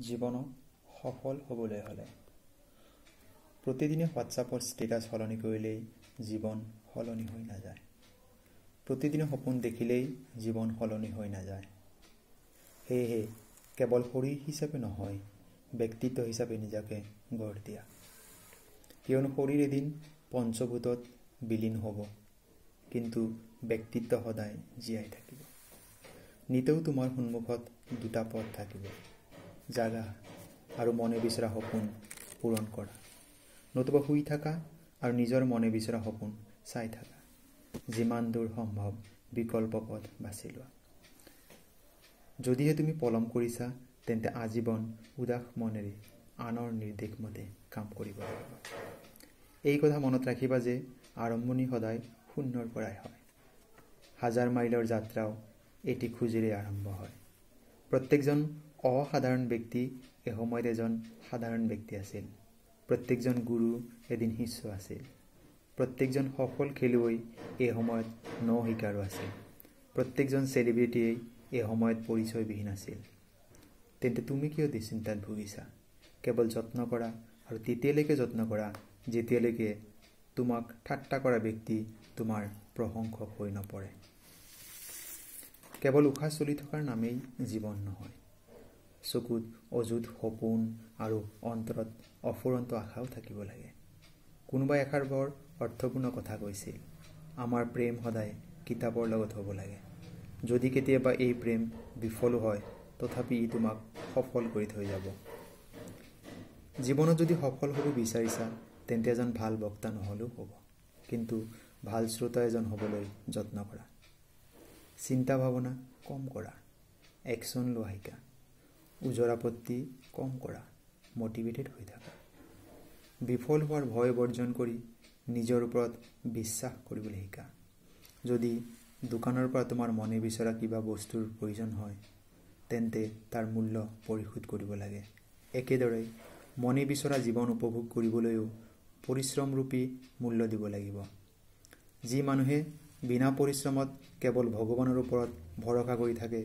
জীৱনত সফল হ'বলৈ হ'লে। প্ৰতিদিনে হোৱাটছআপৰ ষ্টেটাছ সলনি কৰিলেই জীৱন সলনি হৈ নাযায়। প্ৰতিদিনে সপোন দেখিলেই জীৱন সলনি হৈ নাযায়। সেয়েহে কেৱল শৰীৰ হিচাপে নহয় ব্যক্তিত্ব হিচাপে নিজকে গঢ় দিয়া। কিয়নো শৰীৰ এদিন পঞ্চভূতত বিলীন হ'ব কিন্তু ব্যক্তিত্ব সদায় জীয়াই থাকিব। নিতেও তোমাৰ সন্মুখত দুটা পথ থাকিব। জাগা আৰু মনে বিচৰা সপোন পূৰণ কৰা। নতুবা শুই থাকা আৰু নিজৰ মনে বিচৰা সপোন চাই থাকা। যিমান দূৰ সম্ভৱ বিকল্প পথ বাছি লোৱা। যদিহে তুমি পলম কৰিছা তেন্তে আজীৱন উদাস মনেৰে আনৰ নিৰ্দেশ মতে কাম কৰিব লাগিব। এই কথা মনত ৰাখিবা যে আৰম্ভণি সদায় শূন্যৰ পৰাই হয়। হাজাৰ মাইলৰ যাত্ৰাও এটি খোজেৰে আৰম্ভ হয়। প্ৰত্যেকজন অসাধাৰণ ব্যক্তি এসময়ত এজন সাধাৰণ ব্যক্তি আছিল। প্ৰত্যেকজন গুৰু এদিন শিষ্য আছিল। প্ৰত্যেকজন সফল খেলুৱৈ এই সময়ত ন শিকাৰো আছিল। প্ৰত্যেকজন চেলিব্ৰিটিয়েই এই সময়ত পৰিচয়বিহীন আছিল। তেন্তে তুমি কিয় দুশ্চিন্তাত ভুগিছা? কেৱল যত্ন কৰা আৰু তেতিয়ালৈকে যত্ন কৰা যেতিয়ালৈকে তোমাক ঠাট্টা কৰা ব্যক্তি তোমাৰ প্ৰশংসক হৈ নপৰে। কেৱল উশাহ চলি থকাৰ নামেই জীৱন নহয়। চকুত অযুত সপোন আৰু অন্তৰত অফুৰন্ত আশাও থাকিব লাগে। কোনোবাই এষাৰ বৰ অৰ্থপূৰ্ণ কথা কৈছিল আমাৰ প্ৰেম সদায় কিতাপৰ লগত হ'ব লাগে। যদি কেতিয়াবা এই প্ৰেম বিফলো হয় তথাপি ই তোমাক সফল কৰি থৈ যাব। জীৱনত যদি সফল হ'ব বিচাৰিছা তেন্তে এজন ভাল বক্তা নহ'লেও হ'ব। কিন্তু ভাল শ্ৰোতা এজন হ'বলৈ যত্ন কৰা। চিন্তা ভাৱনা কম কৰা। একশ্যন লোৱা শিকা ওজৰাপত্তি কম কৰা মটিভেটেড হৈ থাকা। বিফল হোৱাৰ ভয় বৰ্জন কৰি নিজৰ ওপৰত বিশ্বাস কৰিবলৈ শিকা যদি দোকানৰ পৰা তোমাৰ মনে বিচৰা কিবা বস্তুৰ প্ৰয়োজন হয় তেন্তে তাৰ মূল্য পৰিশোধ কৰিব লাগে। একেদৰে মনে বিচৰা জীৱন উপভোগ কৰিবলৈও পৰিশ্ৰমৰূপী মূল্য দিব লাগিব। যি মানুহে বিনা পৰিশ্ৰমত কেৱল ভগৱানৰ ওপৰত ভৰসা কৰি থাকে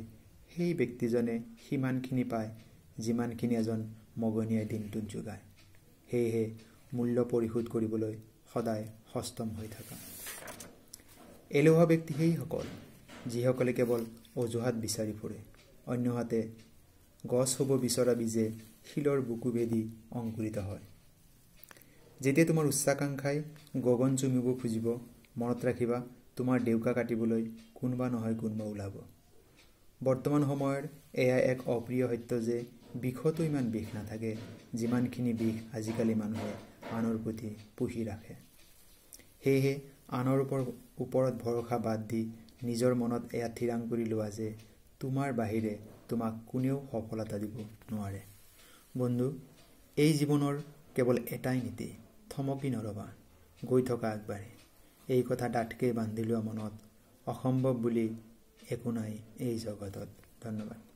সেই ব্যক্তিজনে সিমানখিনি পায় যিমানখিনি এজন মগনীয়াই দিনটোত যোগায়। সেয়েহে মূল্য পৰিশোধ কৰিবলৈ সদায় সষ্টম হৈ থকা। এলেহুৱা ব্যক্তি সেইসকল যিসকলে কেৱল অজুহাত বিচাৰি ফুৰে। অন্যহাতে গছ হ'ব বিচৰা বীজে শিলৰ বুকু ভেদি অংকুৰিত হয়। যেতিয়া তোমাৰ উচ্চাকাংক্ষাই গগন চুমিব খুজিব মনত ৰাখিবা তোমাৰ ডেউকা কাটিবলৈ কোনোবা নহয় কোনোবা ওলাব। বৰ্তমান সময়ৰ এয়া এক অপ্ৰিয় সত্য যে বিষতো ইমান বিষ নাথাকে যিমানখিনি বিষ আজিকালি মানুহে আনৰ প্ৰতি পুহি ৰাখে। সেয়েহে আনৰ ওপৰ ওপৰত ভৰসা বাদ দি নিজৰ মনত এয়া থিৰাং কৰি লোৱা যে তোমাৰ বাহিৰে তোমাক কোনেও সফলতা দিব নোৱাৰে। বন্ধু এই জীৱনৰ কেৱল এটাই নীতি থমকি নৰবা গৈ থকা আগবাঢ়ি। এই কথা ডাঠকৈ বান্ধি লোৱা মনত অসম্ভৱ বুলি একো নাই এই জগতত ধন্যবাদ